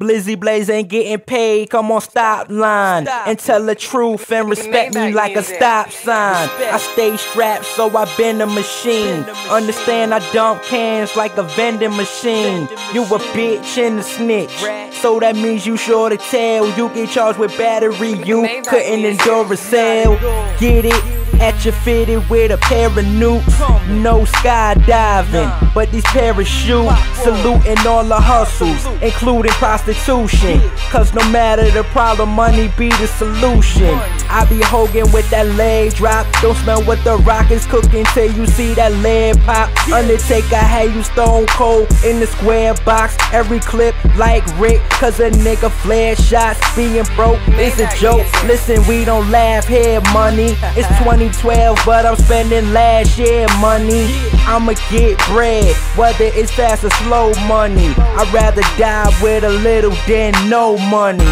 Blizzy Blaze ain't getting paid, come on stop line Stop. and tell the truth and respect me like a stop sign. Respect. I stay strapped, so I been a machine. Been a machine. Understand I dump cans like a vending machine. You a bitch and a snitch, so that means you sure to tell. You get charged with battery, you couldn't endure a sale. Get it? At you fitted with a pair of nukes, no skydiving, but these parachutes saluting all the hustles, including prostitution. Cause no matter the problem, money be the solution. I be Hogan with that leg drop, don't smell what the rock is cooking till you see that lead pop. Undertaker had you stone cold in the square box, every clip like Rick, cause a nigga flared shots. Being broke is a joke. Listen, we don't laugh here, money. It's 2012, but I'm spending last year money. I'ma get bread, whether it's fast or slow money. I'd rather die with a little than no money.